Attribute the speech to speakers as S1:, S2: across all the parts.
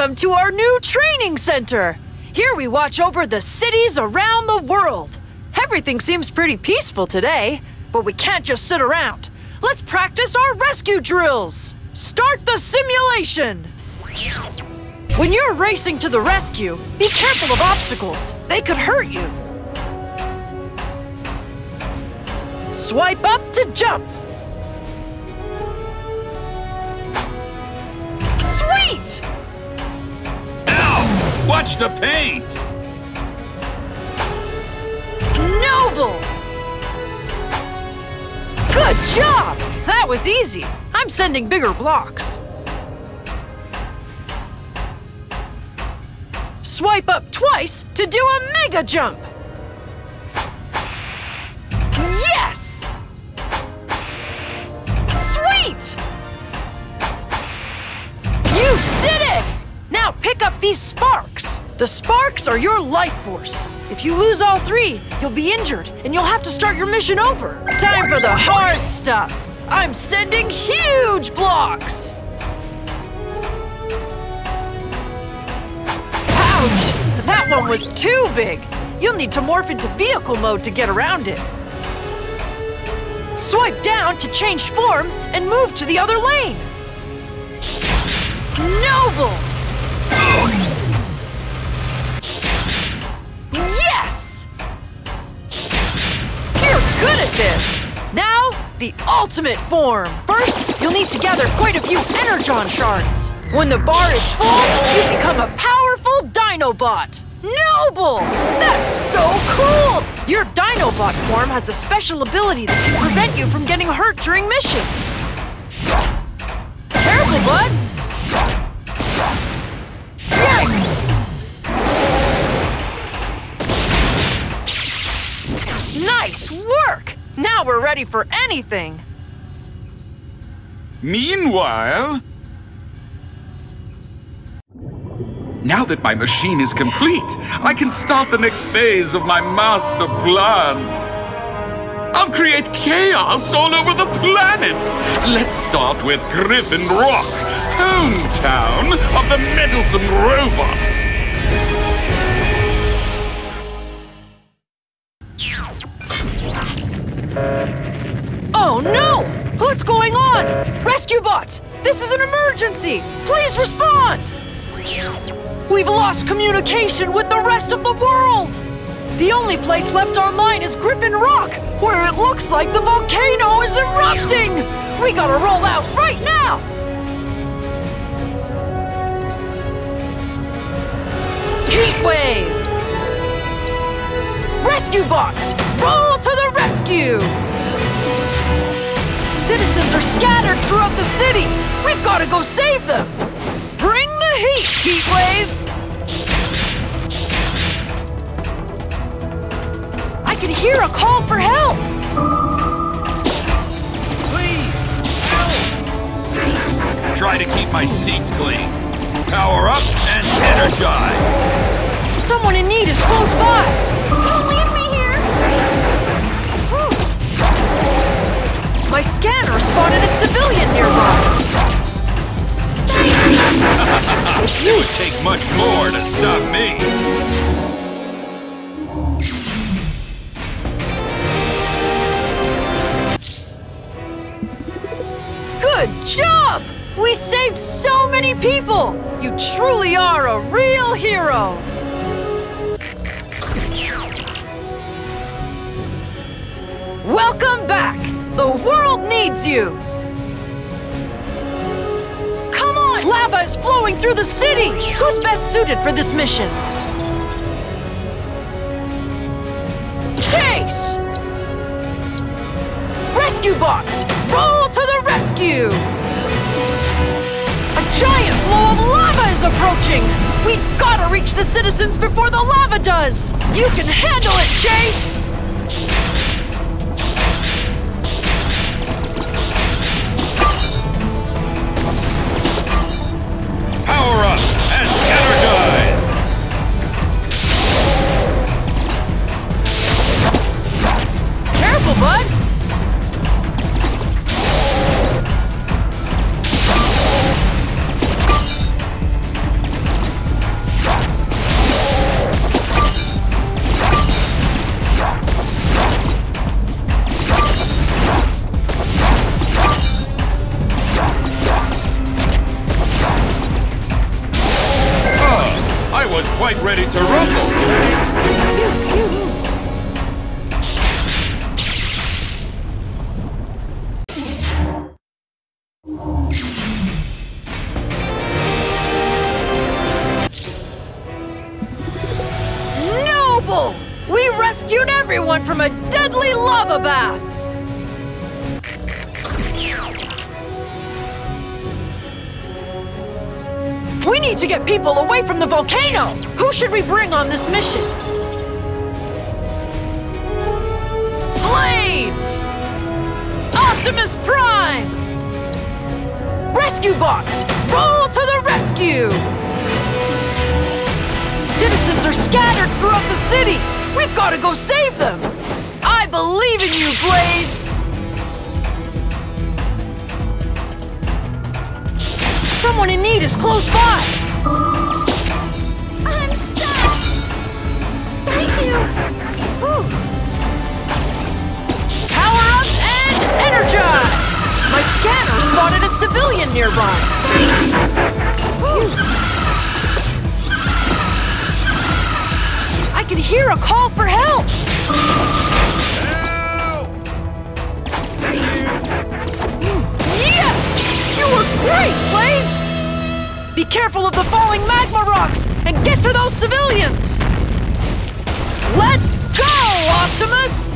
S1: Welcome to our new training center. Here we watch over the cities around the world. Everything seems pretty peaceful today, but we can't just sit around. Let's practice our rescue drills. Start the simulation. When you're racing to the rescue, be careful of obstacles. They could hurt you. Swipe up to jump.
S2: Watch the paint!
S1: Noble! Good job! That was easy. I'm sending bigger blocks. Swipe up twice to do a mega jump. Yes! Sweet! You did it! Now pick up these sparks. The sparks are your life force. If you lose all three, you'll be injured and you'll have to start your mission over. Time for the hard stuff. I'm sending huge blocks. Ouch! That one was too big. You'll need to morph into vehicle mode to get around it. Swipe down to change form and move to the other lane. Noble! The ultimate form. First, you'll need to gather quite a few Energon shards. When the bar is full, you become a powerful Dinobot. Noble! That's so cool! Your Dinobot form has a special ability that can prevent you from getting hurt during missions. Careful, bud! Yikes! Nice work! Now we're ready for anything.
S2: Meanwhile... Now that my machine is complete, I can start the next phase of my master plan. I'll create chaos all over the planet. Let's start with Griffin Rock, hometown of the meddlesome robots.
S1: Oh no! What's going on? Rescue bots! This is an emergency! Please respond! We've lost communication with the rest of the world! The only place left online is Griffin Rock, where it looks like the volcano is erupting! We gotta roll out right now! Heat wave! Rescue bots! Roll to the rescue! Citizens are scattered throughout the city! We've gotta go save them! Bring the heat, Heatwave! I can hear a call for help!
S2: Please, help! Try to keep my seats clean. Power up and energize.
S1: Someone in need is close by! My scanner spotted a civilian nearby!
S2: It would take much more to stop me.
S1: Good job! We saved so many people! You truly are a real hero! Welcome back! The world needs you! Come on! Lava is flowing through the city! Who's best suited for this mission? Chase! Rescue bots! Roll to the rescue! A giant flow of lava is approaching! We gotta reach the citizens before the lava does! You can handle it, Chase!
S2: Power up
S1: rescued everyone from a deadly lava bath! We need to get people away from the volcano! Who should we bring on this mission? Blades! Optimus Prime! Rescue bots, roll to the rescue! Citizens are scattered throughout the city! We've got to go save them! I believe in you, Blades! Someone in need is close by!
S3: I'm stuck! Thank you!
S1: Whew. Power up and energize! My scanner spotted a civilian nearby. Whew. Can hear a call for help! Yes! You were great, Blades! Be careful of the falling magma rocks and get to those civilians! Let's go, Optimus!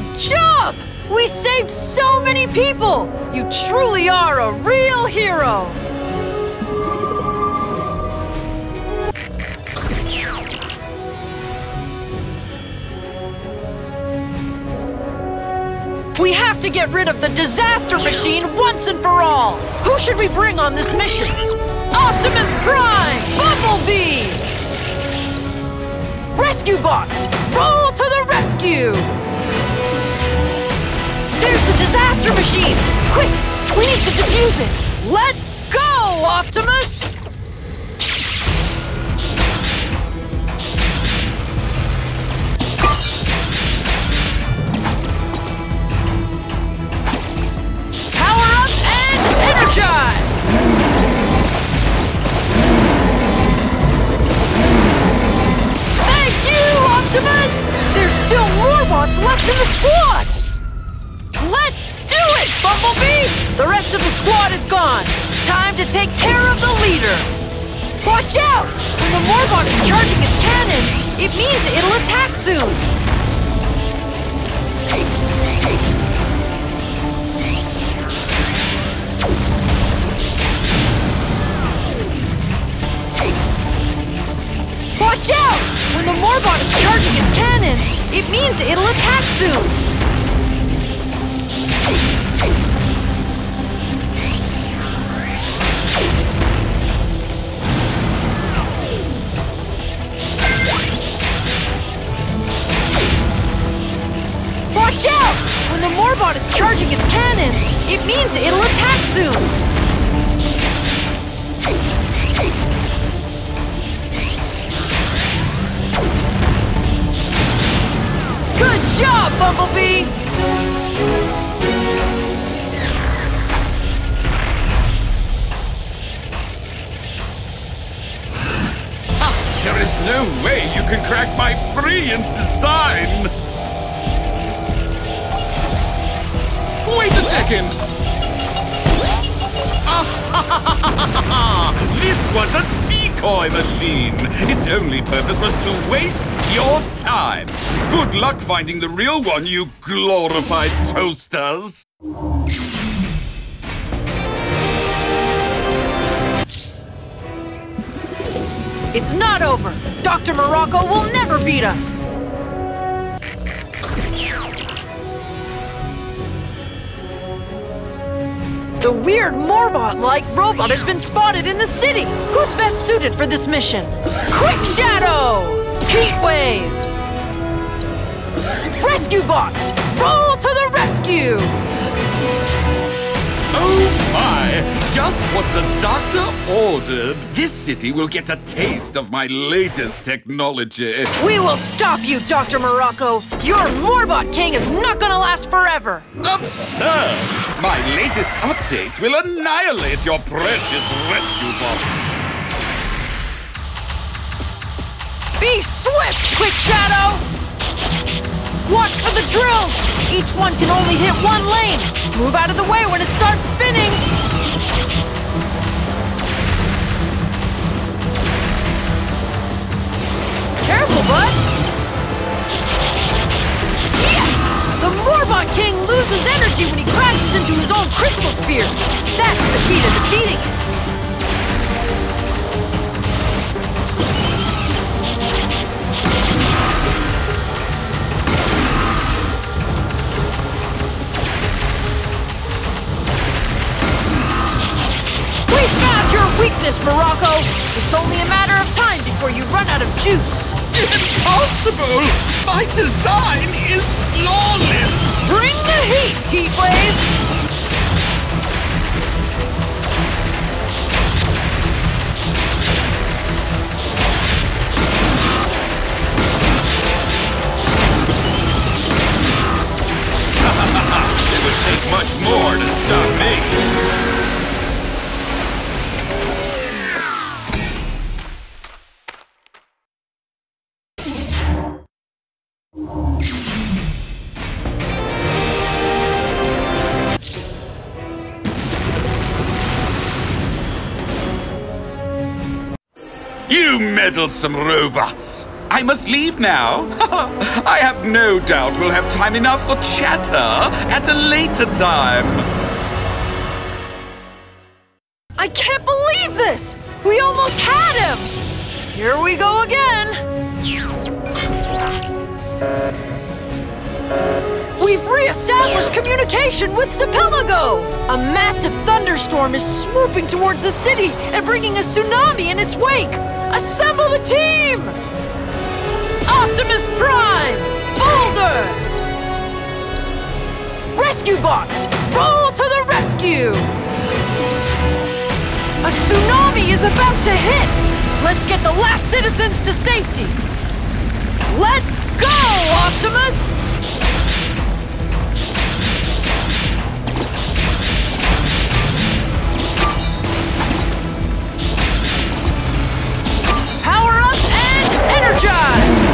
S1: Good job! We saved so many people! You truly are a real hero! We have to get rid of the disaster machine once and for all! Who should we bring on this mission? Optimus Prime! Bumblebee! Rescue bots! Roll to the rescue! Machine! Quick! We need to defuse it! Let's go, Optimus! Power up and energize! Thank you, Optimus! There's still more bots left in the squad! Bumblebee! The rest of the squad is gone. Time to take care of the leader. Watch out! When the Morbot is charging its cannons, it means it'll attack soon. Watch out! When the Morbot is charging its cannons, it means it'll attack soon. Watch out! When the Morbot is charging its cannons, it means it'll attack soon. Good job, Bumblebee!
S2: No way you can crack my brilliant design! Wait a second! Ah, this was a decoy machine! Its only purpose was to waste your time! Good luck finding the real one, you glorified toasters!
S1: It's not over! Dr. Morocco will never beat us! The weird Morbot-like robot has been spotted in the city. Who's best suited for this mission? Quick Shadow! Heat Wave! Rescue bots! Roll to the rescue!
S2: Oh my! Just what the doctor ordered. This city will get a taste of my latest technology.
S1: We will stop you, Dr. Morocco! Your Morbot King is not gonna last forever!
S2: Absurd! My latest updates will annihilate your precious rescue bot.
S1: Be swift, Quick Shadow! Watch for the drills! Each one can only hit one lane! Move out of the way when it starts spinning! Careful, bud! Yes! The Morbot King loses energy when he crashes into his own crystal spheres! That's the key to defeating it! Morocco! It's only a matter of time before you run out of juice!
S2: Impossible! My design is flawless!
S1: Bring the heat, Heatwave!
S2: Meddlesome robots! I must leave now. I have no doubt we'll have time enough for chatter at a later time.
S1: I can't believe this! We almost had him! Here we go again! We've re-established communication with Sepelago! A massive thunderstorm is swooping towards the city and bringing a tsunami in its wake! Assemble the team! Optimus Prime! Boulder! Rescue bots! Roll to the rescue! A tsunami is about to hit! Let's get the last citizens to safety! Let's go, Optimus! And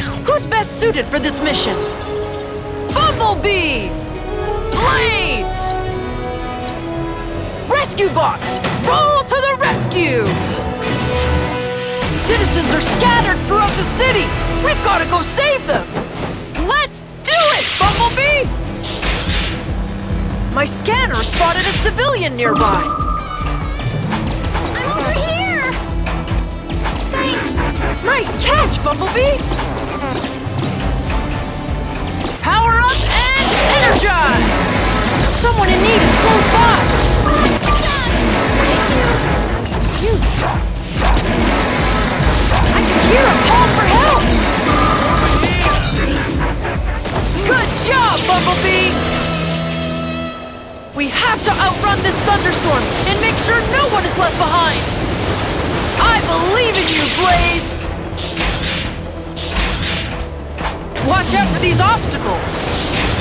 S1: Who's best suited for this mission? Bumblebee! Blades! Rescue bots! Roll to the rescue! Citizens are scattered throughout the city! We've got to go save them! Let's do it, Bumblebee! My scanner spotted a civilian nearby.
S3: I'm over here! Thanks!
S1: Nice catch, Bumblebee! Power up and energize! Someone in need is close by! You... I can hear a call for help! Good job, Bumblebee! We have to outrun this thunderstorm and make sure no one is left behind! I believe in you, Blades! Watch out for these obstacles!